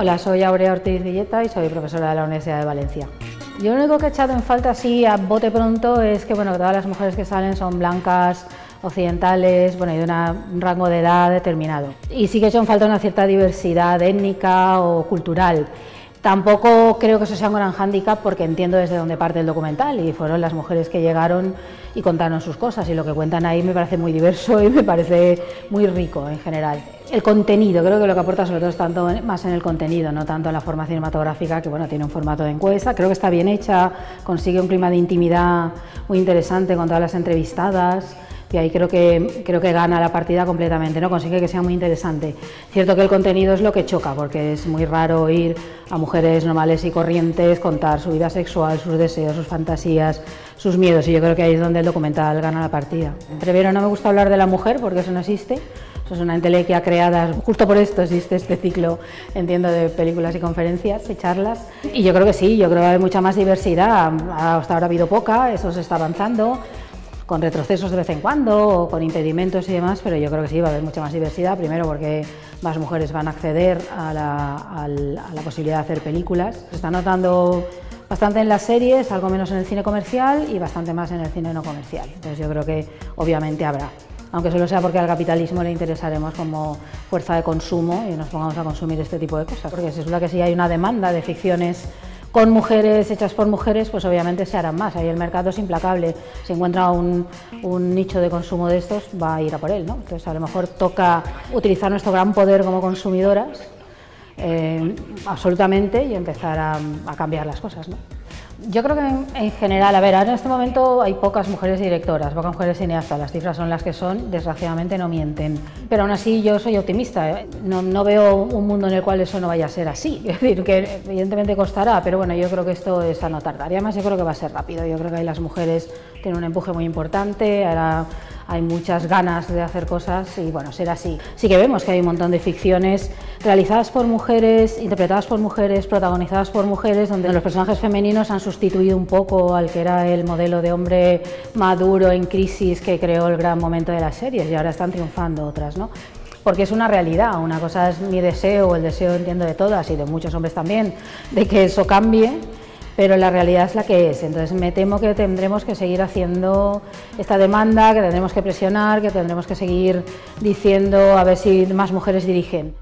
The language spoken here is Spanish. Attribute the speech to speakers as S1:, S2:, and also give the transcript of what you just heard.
S1: Hola, soy Aurea Ortiz Villeta y soy profesora de la Universidad de Valencia. Yo lo único que he echado en falta así a bote pronto es que bueno, todas las mujeres que salen son blancas, occidentales, bueno, y de un rango de edad determinado. Y sí que he hecho en falta una cierta diversidad étnica o cultural. Tampoco creo que eso sea un gran hándicap porque entiendo desde dónde parte el documental y fueron las mujeres que llegaron y contaron sus cosas y lo que cuentan ahí me parece muy diverso y me parece muy rico en general. El contenido, creo que lo que aporta sobre todo es tanto más en el contenido, no tanto en la forma cinematográfica, que bueno, tiene un formato de encuesta, creo que está bien hecha, consigue un clima de intimidad muy interesante con todas las entrevistadas y ahí creo que, creo que gana la partida completamente, ¿no? consigue que sea muy interesante. Cierto que el contenido es lo que choca, porque es muy raro oír a mujeres normales y corrientes contar su vida sexual, sus deseos, sus fantasías, sus miedos, y yo creo que ahí es donde el documental gana la partida. Primero, no me gusta hablar de la mujer, porque eso no existe, es una entelequia creada, justo por esto existe este ciclo, entiendo, de películas y conferencias y charlas. Y yo creo que sí, yo creo que hay mucha más diversidad, hasta ahora ha habido poca, eso se está avanzando con retrocesos de vez en cuando o con impedimentos y demás, pero yo creo que sí va a haber mucha más diversidad, primero porque más mujeres van a acceder a la, posibilidad de hacer películas. Se está notando bastante en las series, algo menos en el cine comercial y bastante más en el cine no comercial. Entonces yo creo que obviamente habrá, aunque solo sea porque al capitalismo le interesaremos como fuerza de consumo y nos pongamos a consumir este tipo de cosas, porque se supone que si hay una demanda de ficciones con mujeres hechas por mujeres, pues obviamente se harán más. Ahí el mercado es implacable. Si encuentra un, nicho de consumo de estos, va a ir a por él. ¿no? Entonces, a lo mejor toca utilizar nuestro gran poder como consumidoras eh, absolutamente y empezar a, a cambiar las cosas. ¿no? Yo creo que en, general, a ver, ahora en este momento hay pocas mujeres directoras, pocas mujeres cineastas, las cifras son las que son, desgraciadamente no mienten. Pero aún así yo soy optimista, ¿eh? no, no, veo un mundo en el cual eso no vaya a ser así. Es decir, que evidentemente costará, pero bueno, yo creo que esto es a no tardar. Y además yo creo que va a ser rápido, yo creo que ahí las mujeres tienen un empuje muy importante, ahora hay muchas ganas de hacer cosas y bueno, será así. Sí que vemos que hay un montón de ficciones realizadas por mujeres, interpretadas por mujeres, protagonizadas por mujeres, donde los personajes femeninos han sustituido un poco al que era el modelo de hombre maduro en crisis que creó el gran momento de las series y ahora están triunfando otras, ¿no? porque es una realidad. Una cosa es mi deseo, el deseo entiendo de todas y de muchos hombres también, de que eso cambie, pero la realidad es la que es. Entonces me temo que tendremos que seguir haciendo esta demanda, que tendremos que presionar, que tendremos que seguir diciendo a ver si más mujeres dirigen.